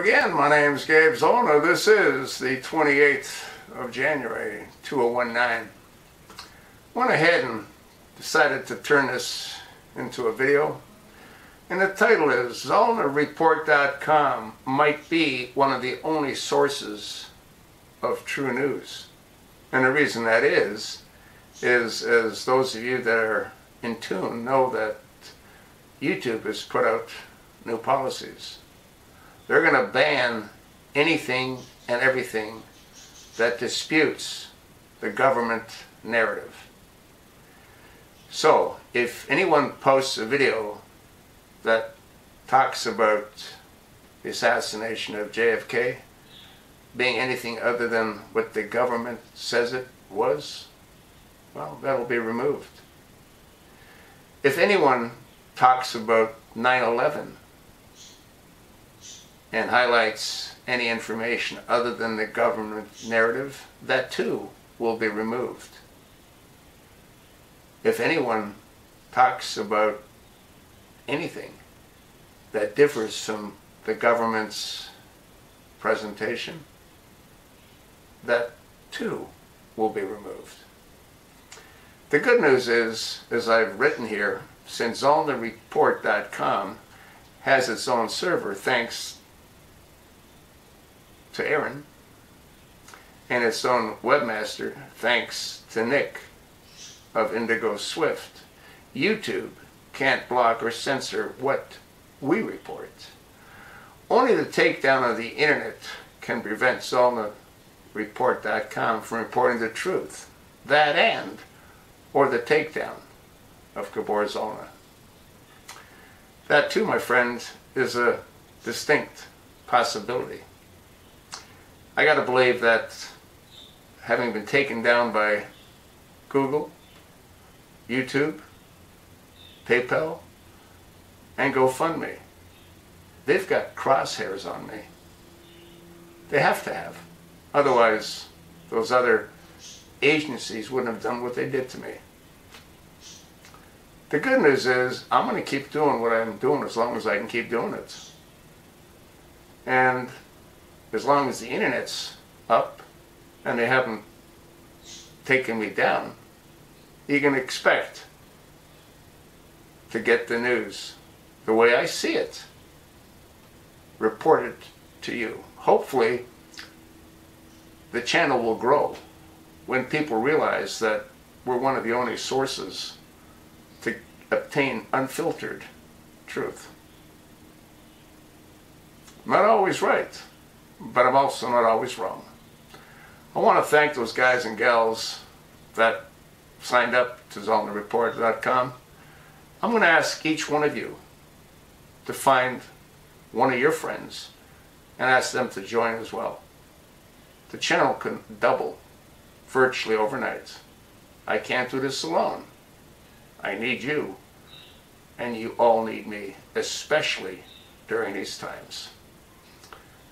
again. My name is Gabe Zolna. This is the 28th of January, 2019. Went ahead and decided to turn this into a video. And the title is ZolnaReport.com might be one of the only sources of true news. And the reason that is, is as those of you that are in tune know that YouTube has put out new policies they're going to ban anything and everything that disputes the government narrative. So, if anyone posts a video that talks about the assassination of JFK being anything other than what the government says it was, well, that'll be removed. If anyone talks about 9 11 and highlights any information other than the government narrative, that too will be removed. If anyone talks about anything that differs from the government's presentation, that too will be removed. The good news is, as I've written here, since ZolnaReport.com has its own server, thanks to Aaron and its own webmaster, thanks to Nick of Indigo Swift. YouTube can't block or censor what we report. Only the takedown of the internet can prevent ZolnaReport.com from reporting the truth. That and, or the takedown of Gabor Zolna. That too, my friends, is a distinct possibility. I got to believe that having been taken down by Google, YouTube, PayPal, and GoFundMe, they've got crosshairs on me. They have to have. Otherwise, those other agencies wouldn't have done what they did to me. The good news is I'm going to keep doing what I'm doing as long as I can keep doing it. And as long as the internet's up and they haven't taken me down, you can expect to get the news the way I see it reported to you. Hopefully, the channel will grow when people realize that we're one of the only sources to obtain unfiltered truth. not always right but I'm also not always wrong. I want to thank those guys and gals that signed up to ZolnaReport.com. I'm going to ask each one of you to find one of your friends and ask them to join as well. The channel can double virtually overnight. I can't do this alone. I need you, and you all need me, especially during these times.